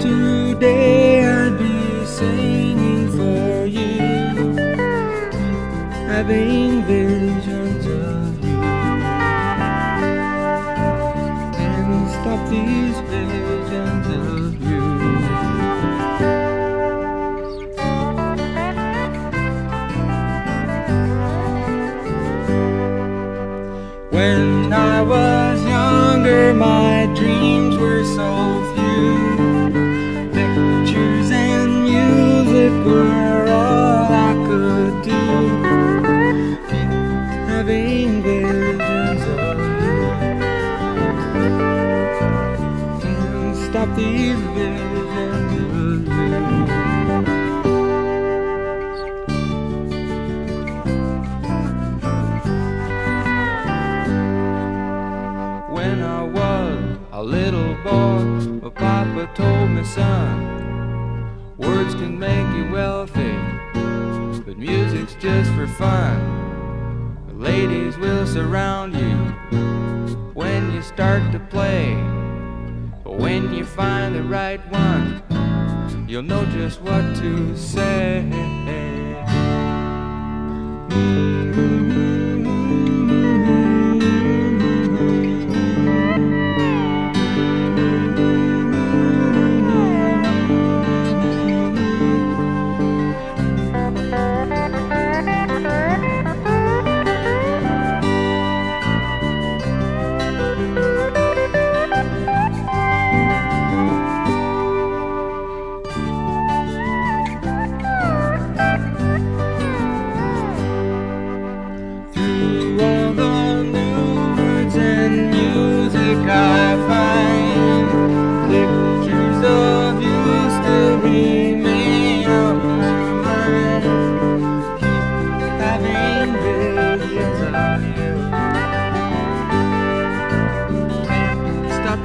today I'd be singing for you, having visions of you, and stop these visions of you. When I was younger, my dreams were so stop these. When I was a little boy, my papa told me, son, words can make you wealthy, but music's just for fun. The ladies will surround you when you start to play, when you find the right one, you'll know just what to say.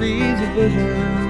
these visions